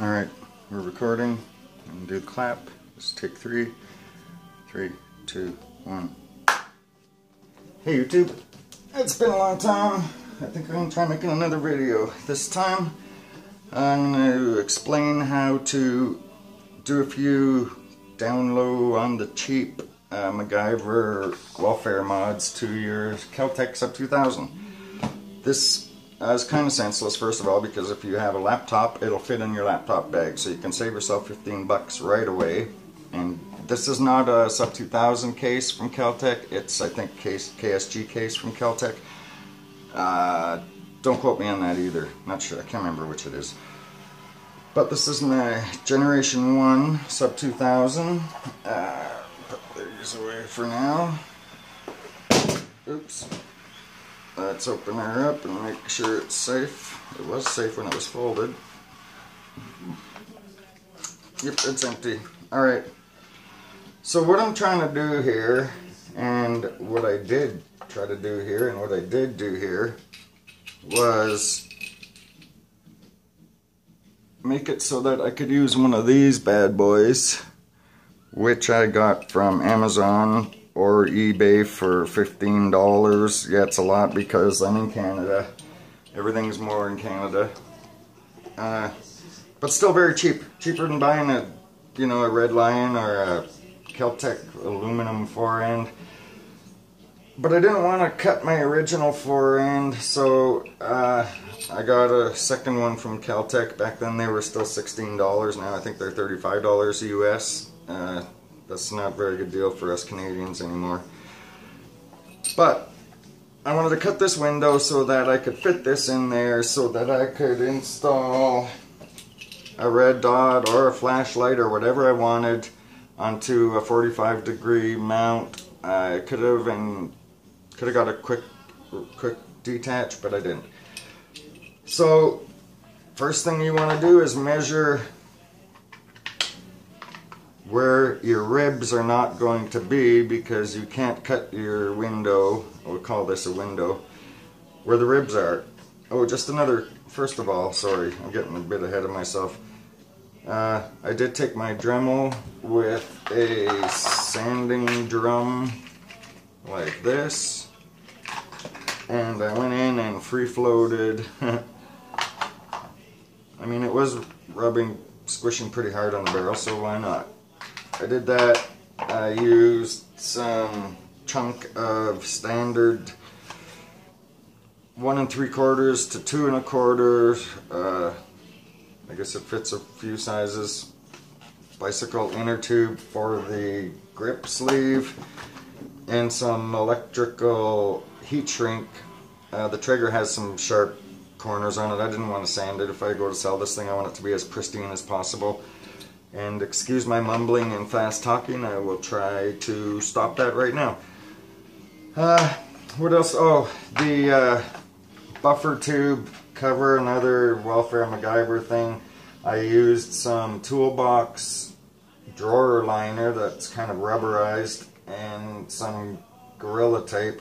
Alright, we're recording. And do the clap. Let's take three. Three, two, one. Hey YouTube. It's been a long time. I think I'm to try making another video. This time I'm to explain how to do a few down low on the cheap uh, MacGyver welfare mods to your Kel-Tec Sub 2000. This uh, is kind of senseless first of all because if you have a laptop it'll fit in your laptop bag. So you can save yourself 15 bucks right away. And this is not a sub 2000 case from Kel-Tec it's I think case KSG case from Kel-Tec uh, don't quote me on that either. Not sure. I can't remember which it is. But this is my generation 1 sub 2000 uh, put these away for now. Oops Let's open her up and make sure it's safe. It was safe when it was folded. Yep, it's empty. Alright. So what I'm trying to do here, and what I did try to do here, and what I did do here, was make it so that I could use one of these bad boys, which I got from Amazon or eBay for $15. Yeah, it's a lot because I'm in Canada. Everything's more in Canada. Uh, but still very cheap. Cheaper than buying a, you know, a Red Lion or a Kel-Tec aluminum fore-end. But I didn't want to cut my original fore-end, so uh, I got a second one from Kel-Tec. Back then they were still $16. Now I think they're $35 US. Uh, that's not a very good deal for us Canadians anymore. But I wanted to cut this window so that I could fit this in there so that I could install a red dot or a flashlight or whatever I wanted onto a 45 degree mount. I could have and could have got a quick quick detach but I didn't. So first thing you want to do is measure where your ribs are not going to be because you can't cut your window, we'll call this a window, where the ribs are. Oh, just another, first of all, sorry, I'm getting a bit ahead of myself. Uh, I did take my Dremel with a sanding drum like this and I went in and free floated I mean it was rubbing squishing pretty hard on the barrel so why not I did that. I used some chunk of standard one and three quarters to two and a quarter. Uh, I guess it fits a few sizes. Bicycle inner tube for the grip sleeve and some electrical heat shrink. Uh, the trigger has some sharp corners on it. I didn't want to sand it. If I go to sell this thing, I want it to be as pristine as possible. And excuse my mumbling and fast talking, I will try to stop that right now. Uh, what else? Oh, the uh, buffer tube cover, another welfare MacGyver thing. I used some toolbox drawer liner that's kind of rubberized and some Gorilla Tape.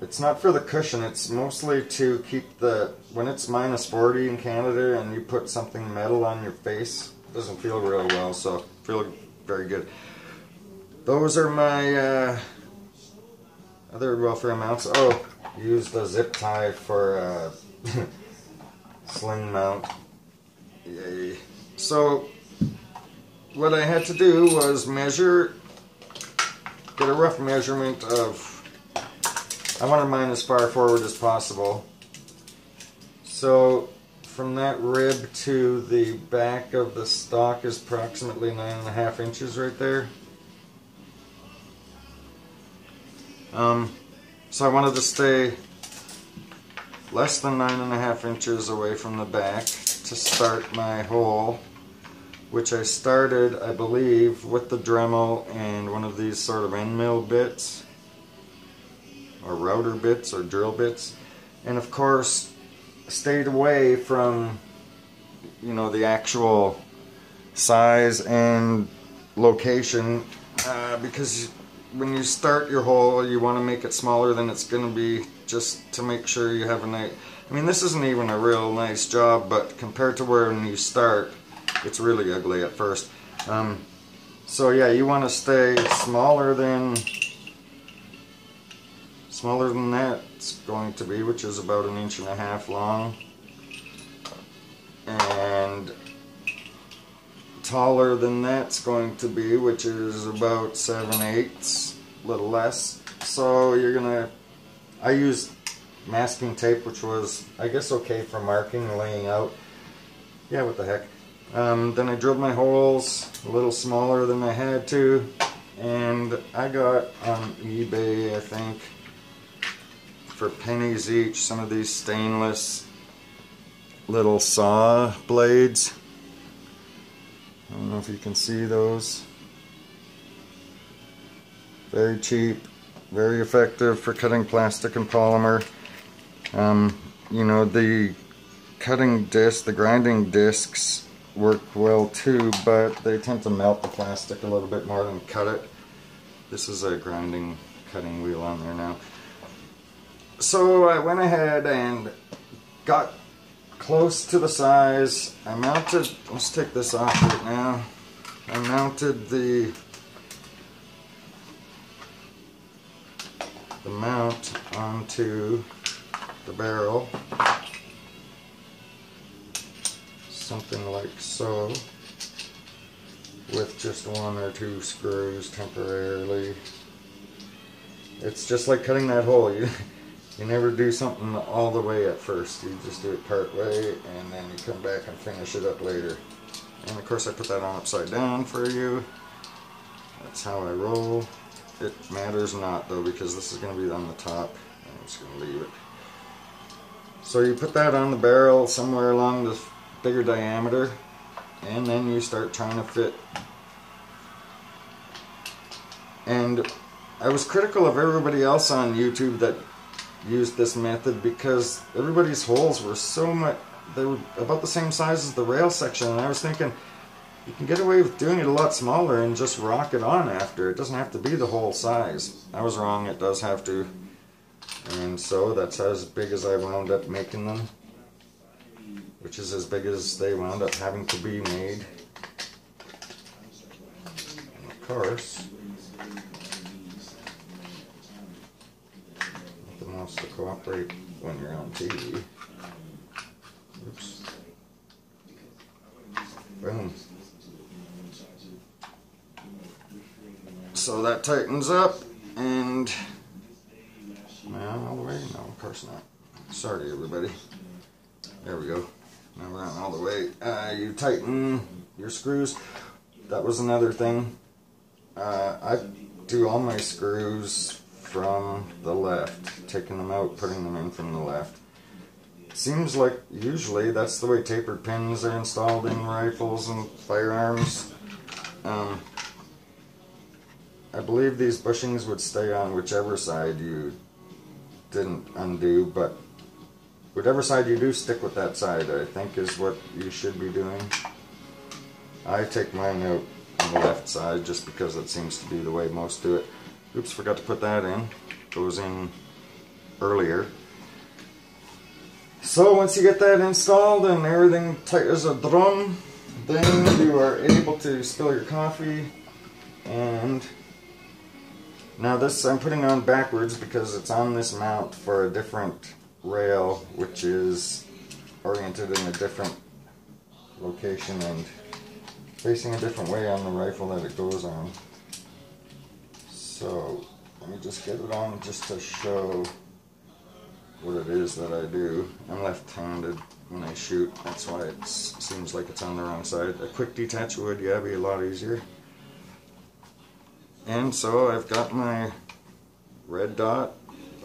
It's not for the cushion, it's mostly to keep the, when it's minus 40 in Canada and you put something metal on your face, doesn't feel real well, so feel very good. Those are my uh, other welfare mounts. Oh, use the zip tie for uh, sling mount. Yay. So, what I had to do was measure, get a rough measurement of, I wanted mine as far forward as possible. So, from that rib to the back of the stock is approximately nine and a half inches right there. Um, so I wanted to stay less than nine and a half inches away from the back to start my hole which I started I believe with the Dremel and one of these sort of end mill bits or router bits or drill bits and of course stayed away from you know the actual size and location uh, because when you start your hole, you want to make it smaller than it's going to be just to make sure you have a nice... I mean, this isn't even a real nice job, but compared to where when you start, it's really ugly at first. Um, so yeah, you want to stay smaller than smaller than that's going to be, which is about an inch and a half long. And taller than that's going to be, which is about 7 eighths, a little less. So you're gonna, I used masking tape, which was, I guess, okay for marking and laying out. Yeah, what the heck. Um, then I drilled my holes a little smaller than I had to. And I got on eBay, I think, for pennies each, some of these stainless little saw blades. I don't know if you can see those. Very cheap, very effective for cutting plastic and polymer. Um, you know, the cutting disc, the grinding discs work well too, but they tend to melt the plastic a little bit more than cut it. This is a grinding cutting wheel on there now. So I went ahead and got close to the size. I mounted, let's take this off right now. I mounted the the mount onto the barrel something like so with just one or two screws temporarily it's just like cutting that hole you you never do something all the way at first. You just do it part way and then you come back and finish it up later. And of course I put that on upside down for you. That's how I roll. It matters not though because this is going to be on the top I'm just going to leave it. So you put that on the barrel somewhere along the bigger diameter and then you start trying to fit. And I was critical of everybody else on YouTube that used this method because everybody's holes were so much they were about the same size as the rail section and I was thinking you can get away with doing it a lot smaller and just rock it on after. It doesn't have to be the whole size. I was wrong. It does have to. And so that's as big as I wound up making them which is as big as they wound up having to be made. And of course, wants to cooperate when you're on TV. Oops. Boom. So that tightens up and now all the way? No, of course not. Sorry everybody. There we go. Now we're not all the way. Uh, you tighten your screws. That was another thing. Uh, I do all my screws from the left, taking them out, putting them in from the left. Seems like usually that's the way tapered pins are installed in rifles and firearms. Um, I believe these bushings would stay on whichever side you didn't undo, but whatever side you do, stick with that side, I think is what you should be doing. I take mine out on the left side just because it seems to be the way most do it. Oops, forgot to put that in. Goes in earlier. So once you get that installed and everything tight as a drum, then you are able to spill your coffee and now this I'm putting on backwards because it's on this mount for a different rail which is oriented in a different location and facing a different way on the rifle that it goes on. So let me just get it on just to show what it is that I do. I'm left-handed when I shoot, that's why it seems like it's on the wrong side. A quick detach would, yeah, be a lot easier. And so I've got my red dot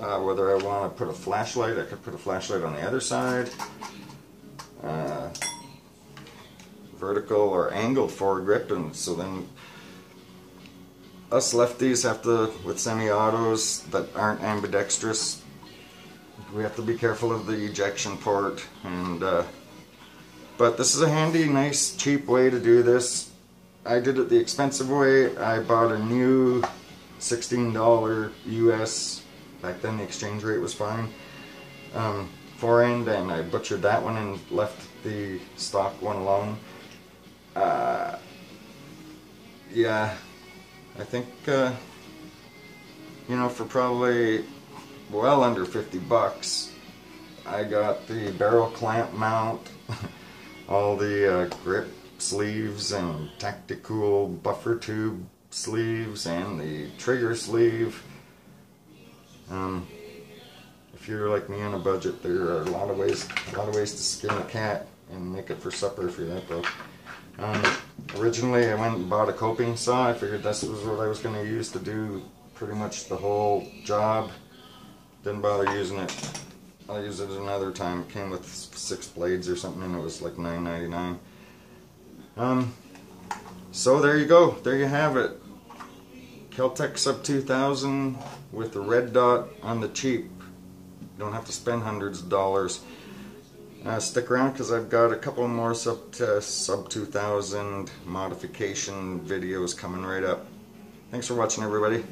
uh, whether I want to put a flashlight, I could put a flashlight on the other side. Uh, vertical or angled foregrip and so then us lefties have to, with semi-autos that aren't ambidextrous, we have to be careful of the ejection port and uh, but this is a handy, nice, cheap way to do this. I did it the expensive way. I bought a new $16 US. Back then the exchange rate was fine. Um, forend and I butchered that one and left the stock one alone. Uh, yeah, I think, uh, you know, for probably well under 50 bucks, I got the barrel clamp mount, all the uh, grip sleeves and tactical buffer tube sleeves and the trigger sleeve. Um, if you're like me on a budget, there are a lot of ways, a lot of ways to skin a cat and make it for supper if you're that broke. Um, originally, I went and bought a coping saw. I figured this was what I was going to use to do pretty much the whole job. Didn't bother using it. I'll use it another time. It came with six blades or something, and it was like $9.99. Um, so there you go. There you have it. Kel-Tec Sub 2000 with the red dot on the cheap. You don't have to spend hundreds of dollars. Uh, stick around because I've got a couple more sub, uh, sub 2000 modification videos coming right up. Thanks for watching everybody.